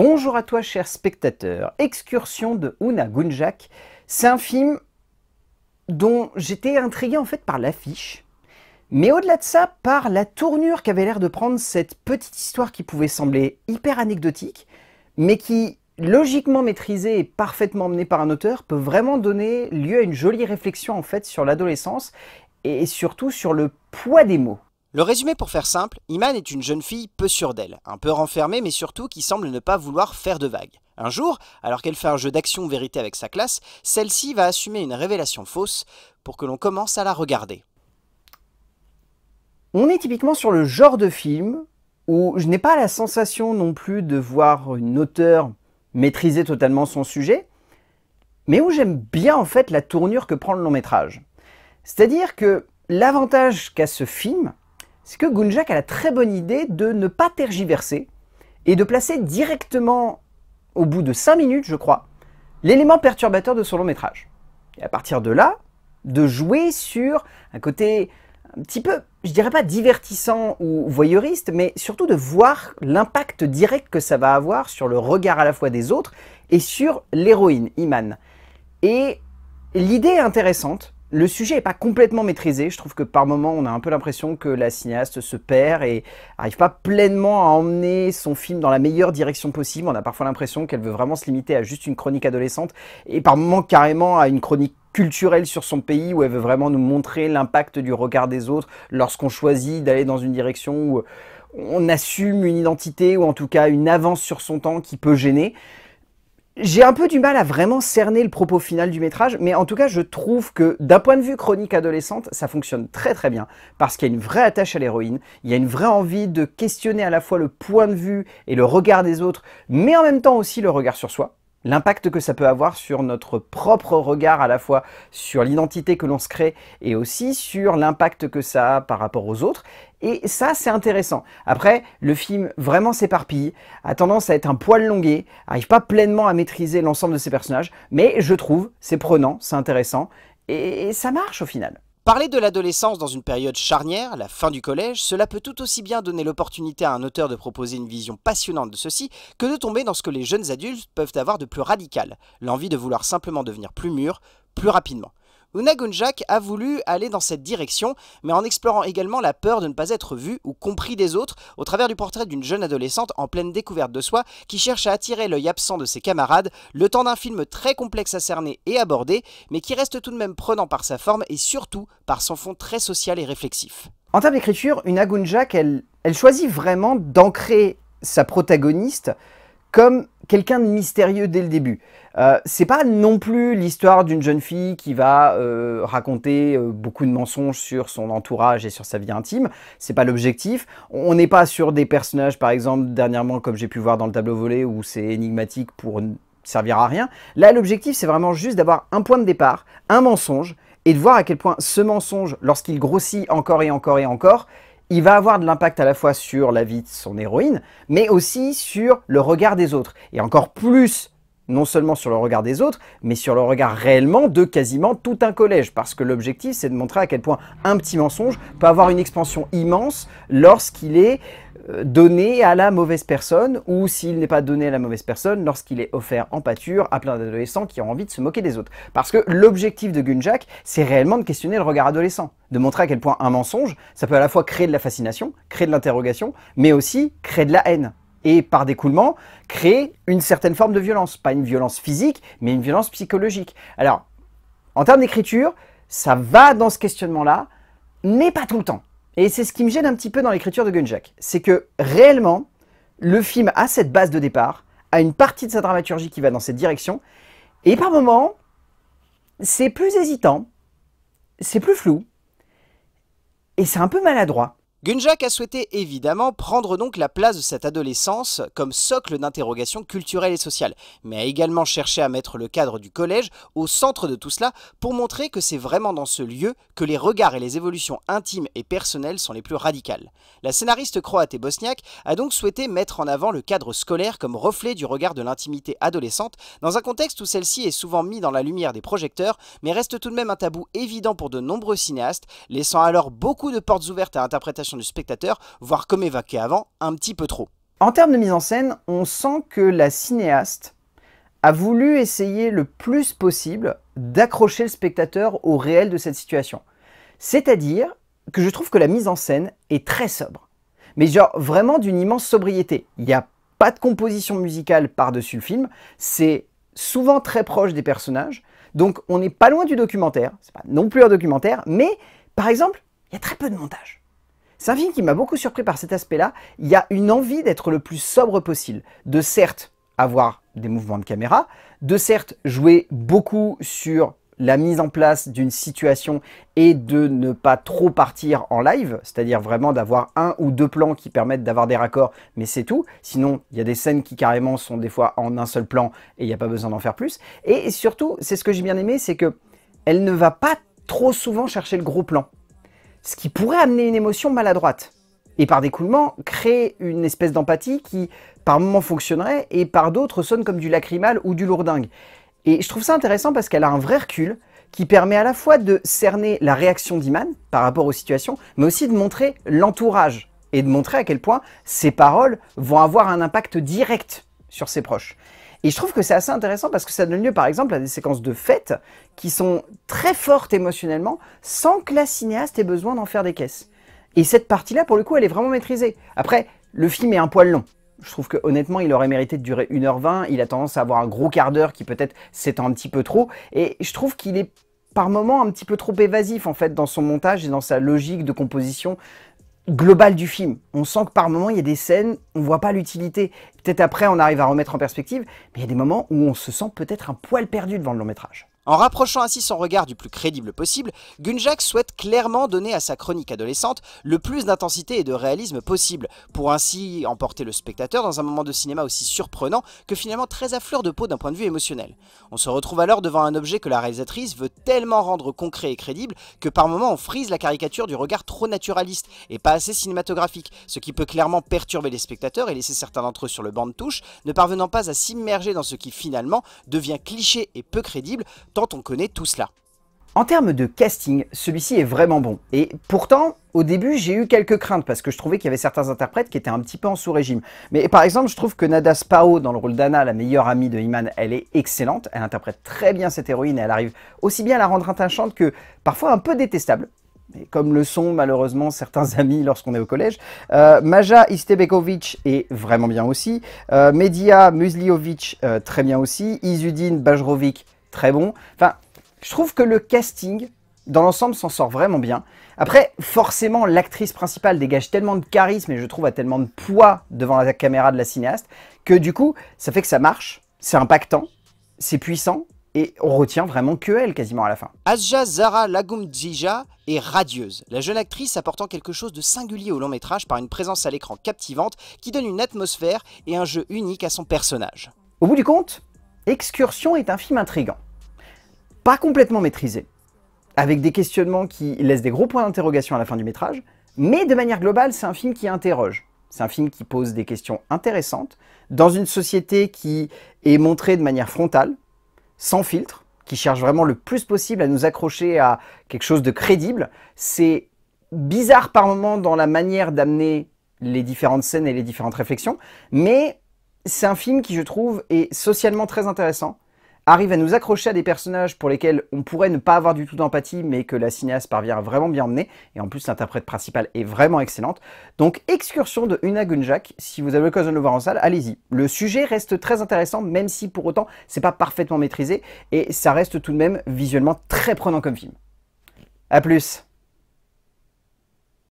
Bonjour à toi cher spectateur, Excursion de Una Gunjak, c'est un film dont j'étais intrigué en fait par l'affiche, mais au-delà de ça, par la tournure qu'avait l'air de prendre cette petite histoire qui pouvait sembler hyper anecdotique, mais qui, logiquement maîtrisée et parfaitement menée par un auteur, peut vraiment donner lieu à une jolie réflexion en fait sur l'adolescence et surtout sur le poids des mots. Le résumé pour faire simple, Iman est une jeune fille peu sûre d'elle, un peu renfermée mais surtout qui semble ne pas vouloir faire de vagues. Un jour, alors qu'elle fait un jeu d'action-vérité avec sa classe, celle-ci va assumer une révélation fausse pour que l'on commence à la regarder. On est typiquement sur le genre de film où je n'ai pas la sensation non plus de voir une auteure maîtriser totalement son sujet, mais où j'aime bien en fait la tournure que prend le long métrage. C'est-à-dire que l'avantage qu'a ce film, c'est que Gunjak a la très bonne idée de ne pas tergiverser et de placer directement, au bout de 5 minutes je crois, l'élément perturbateur de son long métrage. Et à partir de là, de jouer sur un côté un petit peu, je dirais pas divertissant ou voyeuriste, mais surtout de voir l'impact direct que ça va avoir sur le regard à la fois des autres et sur l'héroïne, Iman. Et l'idée est intéressante, le sujet n'est pas complètement maîtrisé. Je trouve que par moments, on a un peu l'impression que la cinéaste se perd et n'arrive pas pleinement à emmener son film dans la meilleure direction possible. On a parfois l'impression qu'elle veut vraiment se limiter à juste une chronique adolescente et par moments carrément à une chronique culturelle sur son pays où elle veut vraiment nous montrer l'impact du regard des autres lorsqu'on choisit d'aller dans une direction où on assume une identité ou en tout cas une avance sur son temps qui peut gêner. J'ai un peu du mal à vraiment cerner le propos final du métrage, mais en tout cas, je trouve que d'un point de vue chronique adolescente, ça fonctionne très très bien, parce qu'il y a une vraie attache à l'héroïne, il y a une vraie envie de questionner à la fois le point de vue et le regard des autres, mais en même temps aussi le regard sur soi l'impact que ça peut avoir sur notre propre regard à la fois sur l'identité que l'on se crée et aussi sur l'impact que ça a par rapport aux autres. Et ça, c'est intéressant. Après, le film vraiment s'éparpille, a tendance à être un poil longué, arrive pas pleinement à maîtriser l'ensemble de ses personnages, mais je trouve, c'est prenant, c'est intéressant, et ça marche au final. Parler de l'adolescence dans une période charnière, la fin du collège, cela peut tout aussi bien donner l'opportunité à un auteur de proposer une vision passionnante de ceci que de tomber dans ce que les jeunes adultes peuvent avoir de plus radical, l'envie de vouloir simplement devenir plus mûr, plus rapidement. Una Gunjak a voulu aller dans cette direction, mais en explorant également la peur de ne pas être vu ou compris des autres au travers du portrait d'une jeune adolescente en pleine découverte de soi qui cherche à attirer l'œil absent de ses camarades, le temps d'un film très complexe à cerner et aborder, mais qui reste tout de même prenant par sa forme et surtout par son fond très social et réflexif. En termes d'écriture, Una Gunjak, elle, elle choisit vraiment d'ancrer sa protagoniste comme quelqu'un de mystérieux dès le début. Euh, c'est pas non plus l'histoire d'une jeune fille qui va euh, raconter euh, beaucoup de mensonges sur son entourage et sur sa vie intime. C'est pas l'objectif. On n'est pas sur des personnages, par exemple, dernièrement, comme j'ai pu voir dans le tableau volé, où c'est énigmatique pour servir à rien. Là, l'objectif, c'est vraiment juste d'avoir un point de départ, un mensonge, et de voir à quel point ce mensonge, lorsqu'il grossit encore et encore et encore, il va avoir de l'impact à la fois sur la vie de son héroïne, mais aussi sur le regard des autres. Et encore plus, non seulement sur le regard des autres, mais sur le regard réellement de quasiment tout un collège. Parce que l'objectif, c'est de montrer à quel point un petit mensonge peut avoir une expansion immense lorsqu'il est donné à la mauvaise personne ou s'il n'est pas donné à la mauvaise personne lorsqu'il est offert en pâture à plein d'adolescents qui ont envie de se moquer des autres. Parce que l'objectif de Gunjak, c'est réellement de questionner le regard adolescent, de montrer à quel point un mensonge, ça peut à la fois créer de la fascination, créer de l'interrogation, mais aussi créer de la haine. Et par découlement, créer une certaine forme de violence. Pas une violence physique, mais une violence psychologique. Alors, en termes d'écriture, ça va dans ce questionnement-là, mais pas tout le temps. Et c'est ce qui me gêne un petit peu dans l'écriture de Gunjak. C'est que réellement, le film a cette base de départ, a une partie de sa dramaturgie qui va dans cette direction, et par moments, c'est plus hésitant, c'est plus flou, et c'est un peu maladroit. Gunjak a souhaité évidemment prendre donc la place de cette adolescence comme socle d'interrogation culturelle et sociale, mais a également cherché à mettre le cadre du collège au centre de tout cela pour montrer que c'est vraiment dans ce lieu que les regards et les évolutions intimes et personnelles sont les plus radicales. La scénariste croate et bosniaque a donc souhaité mettre en avant le cadre scolaire comme reflet du regard de l'intimité adolescente dans un contexte où celle-ci est souvent mise dans la lumière des projecteurs, mais reste tout de même un tabou évident pour de nombreux cinéastes, laissant alors beaucoup de portes ouvertes à du spectateur, voire comme évoqué avant, un petit peu trop. En termes de mise en scène, on sent que la cinéaste a voulu essayer le plus possible d'accrocher le spectateur au réel de cette situation. C'est-à-dire que je trouve que la mise en scène est très sobre. Mais genre vraiment d'une immense sobriété. Il n'y a pas de composition musicale par-dessus le film, c'est souvent très proche des personnages, donc on n'est pas loin du documentaire, c'est pas non plus un documentaire, mais par exemple, il y a très peu de montage. C'est un film qui m'a beaucoup surpris par cet aspect-là. Il y a une envie d'être le plus sobre possible, de certes avoir des mouvements de caméra, de certes jouer beaucoup sur la mise en place d'une situation et de ne pas trop partir en live, c'est-à-dire vraiment d'avoir un ou deux plans qui permettent d'avoir des raccords, mais c'est tout. Sinon, il y a des scènes qui carrément sont des fois en un seul plan et il n'y a pas besoin d'en faire plus. Et surtout, c'est ce que j'ai bien aimé, c'est que elle ne va pas trop souvent chercher le gros plan, ce qui pourrait amener une émotion maladroite. Et par découlement, créer une espèce d'empathie qui, par moments, fonctionnerait et par d'autres sonne comme du lacrymal ou du lourdingue. Et je trouve ça intéressant parce qu'elle a un vrai recul qui permet à la fois de cerner la réaction d'Iman par rapport aux situations, mais aussi de montrer l'entourage et de montrer à quel point ses paroles vont avoir un impact direct sur ses proches. Et je trouve que c'est assez intéressant parce que ça donne lieu par exemple à des séquences de fêtes qui sont très fortes émotionnellement sans que la cinéaste ait besoin d'en faire des caisses. Et cette partie-là, pour le coup, elle est vraiment maîtrisée. Après, le film est un poil long. Je trouve que honnêtement, il aurait mérité de durer 1h20. Il a tendance à avoir un gros quart d'heure qui peut-être s'étend un petit peu trop. Et je trouve qu'il est par moments un petit peu trop évasif en fait dans son montage et dans sa logique de composition globale du film. On sent que par moments il y a des scènes, on voit pas l'utilité. Peut-être après on arrive à remettre en perspective, mais il y a des moments où on se sent peut-être un poil perdu devant le long métrage. En rapprochant ainsi son regard du plus crédible possible, Gunjak souhaite clairement donner à sa chronique adolescente le plus d'intensité et de réalisme possible, pour ainsi emporter le spectateur dans un moment de cinéma aussi surprenant que finalement très à fleur de peau d'un point de vue émotionnel. On se retrouve alors devant un objet que la réalisatrice veut tellement rendre concret et crédible que par moments on frise la caricature du regard trop naturaliste et pas assez cinématographique, ce qui peut clairement perturber les spectateurs et laisser certains d'entre eux sur le banc de touche, ne parvenant pas à s'immerger dans ce qui finalement devient cliché et peu crédible on connaît tout cela. En termes de casting, celui-ci est vraiment bon. Et pourtant, au début, j'ai eu quelques craintes parce que je trouvais qu'il y avait certains interprètes qui étaient un petit peu en sous-régime. Mais par exemple, je trouve que Nada Spao, dans le rôle d'Anna, la meilleure amie de Iman, elle est excellente. Elle interprète très bien cette héroïne et elle arrive aussi bien à la rendre attachante que parfois un peu détestable. comme le sont malheureusement certains amis lorsqu'on est au collège. Euh, Maja Istebekovic est vraiment bien aussi. Euh, Media Musliovic, euh, très bien aussi. Izudin Bajrovic, très bon. Enfin, je trouve que le casting, dans l'ensemble, s'en sort vraiment bien. Après, forcément, l'actrice principale dégage tellement de charisme et je trouve a tellement de poids devant la caméra de la cinéaste que du coup, ça fait que ça marche, c'est impactant, c'est puissant et on retient vraiment que elle quasiment à la fin. Asja Zara Lagumdzija est radieuse, la jeune actrice apportant quelque chose de singulier au long métrage par une présence à l'écran captivante qui donne une atmosphère et un jeu unique à son personnage. Au bout du compte, Excursion est un film intrigant. Pas complètement maîtrisé, avec des questionnements qui laissent des gros points d'interrogation à la fin du métrage, mais de manière globale, c'est un film qui interroge. C'est un film qui pose des questions intéressantes, dans une société qui est montrée de manière frontale, sans filtre, qui cherche vraiment le plus possible à nous accrocher à quelque chose de crédible. C'est bizarre par moments dans la manière d'amener les différentes scènes et les différentes réflexions, mais c'est un film qui, je trouve, est socialement très intéressant, arrive à nous accrocher à des personnages pour lesquels on pourrait ne pas avoir du tout d'empathie, mais que la cinéaste parvient vraiment bien emmener, et en plus l'interprète principale est vraiment excellente. Donc Excursion de Una Gunjak, si vous avez l'occasion de le voir en salle, allez-y. Le sujet reste très intéressant, même si pour autant c'est pas parfaitement maîtrisé, et ça reste tout de même visuellement très prenant comme film. A plus